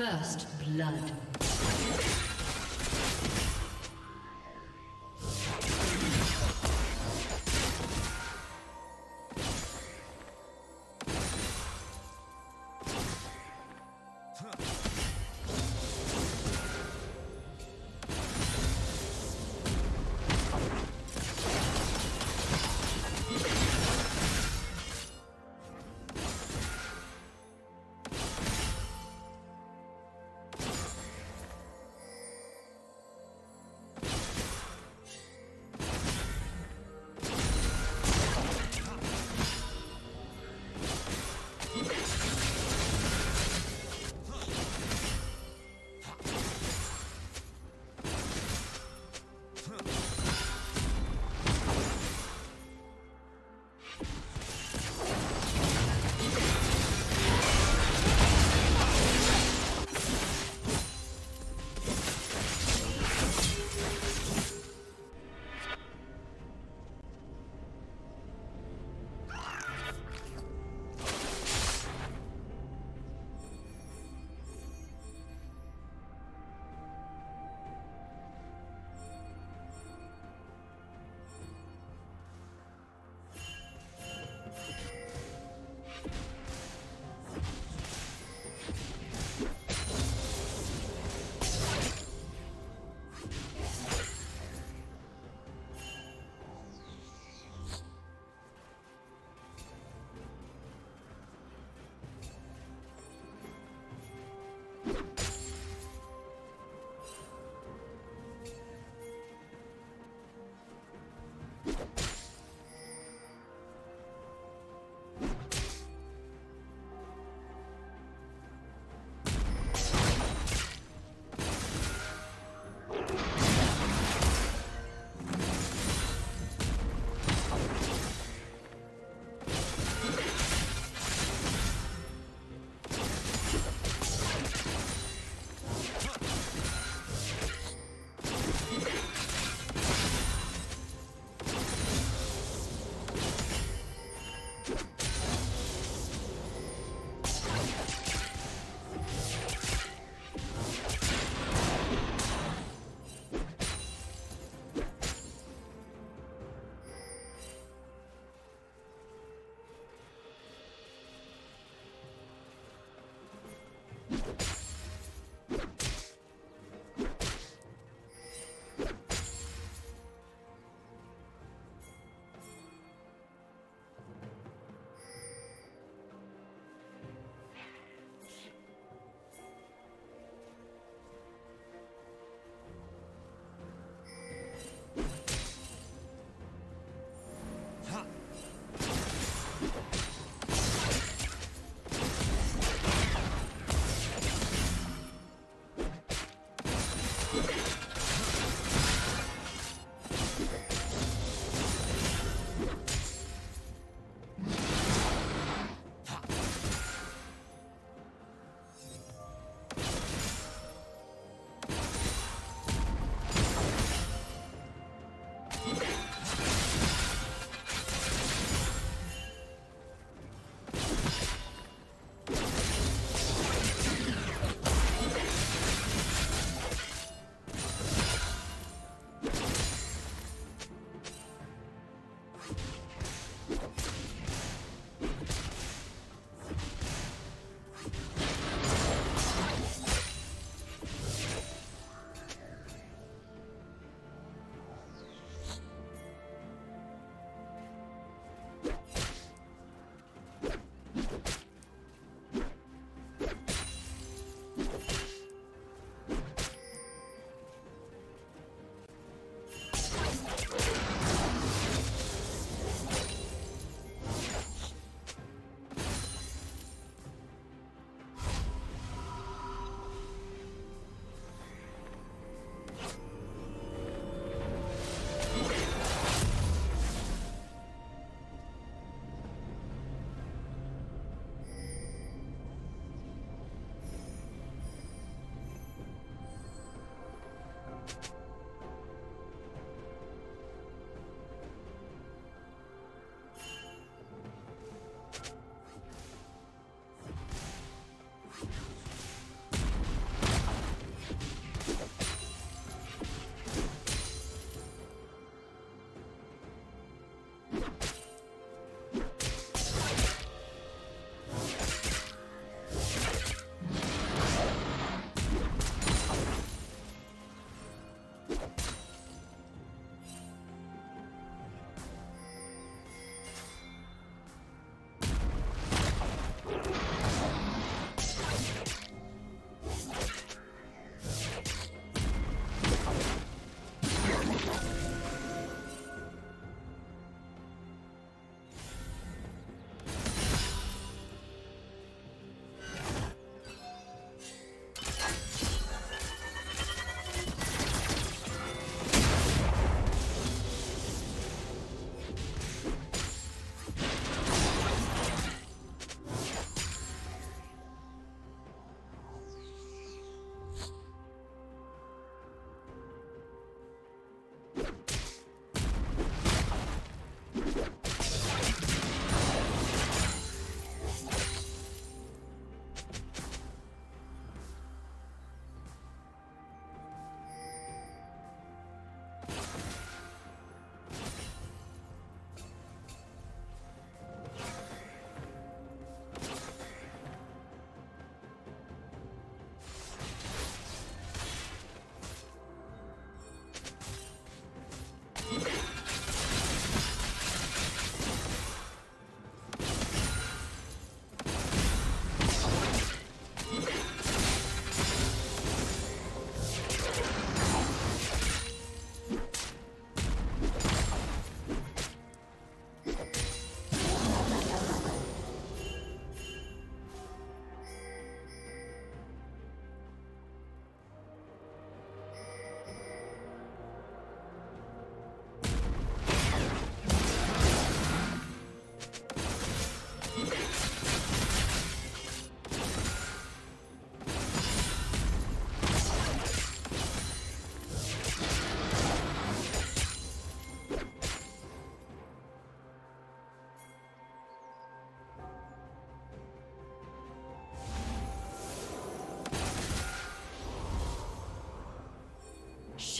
First blood.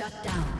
Shut down.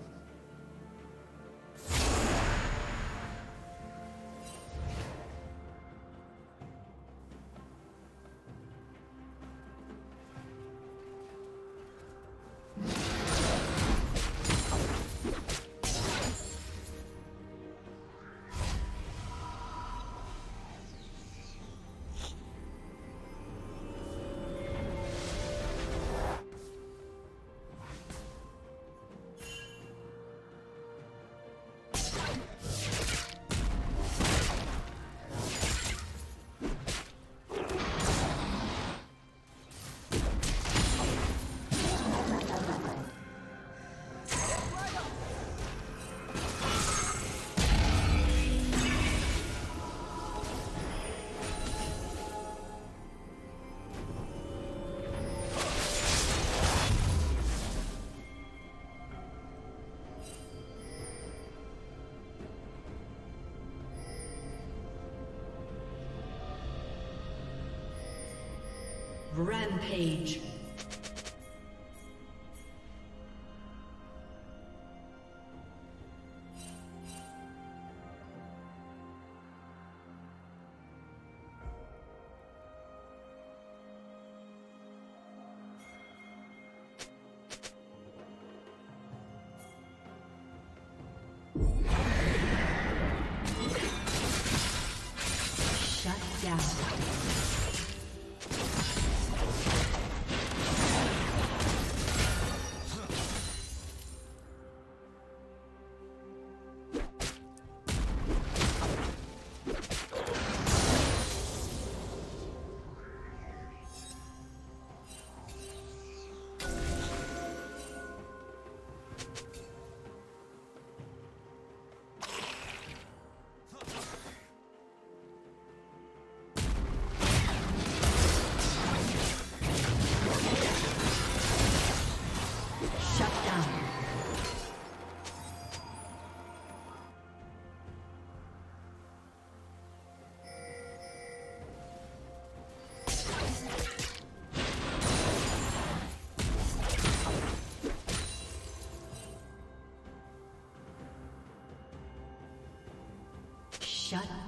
Rampage.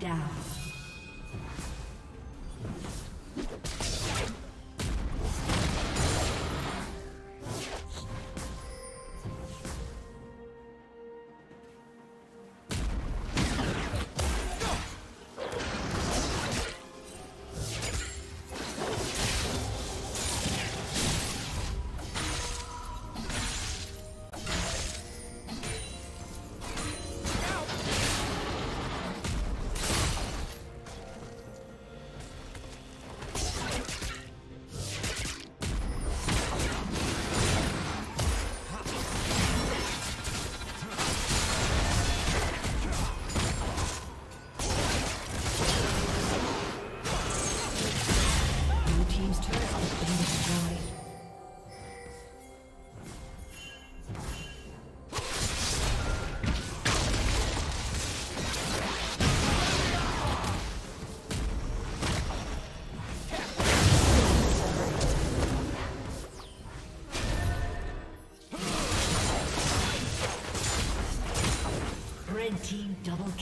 Down.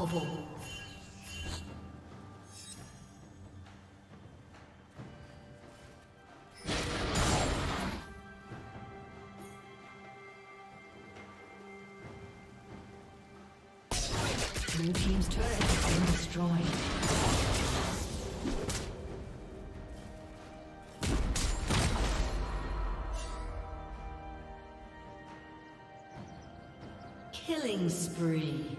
Unstoppable. Blue Team's turret has been destroyed. Killing spree.